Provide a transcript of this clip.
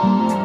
Bye.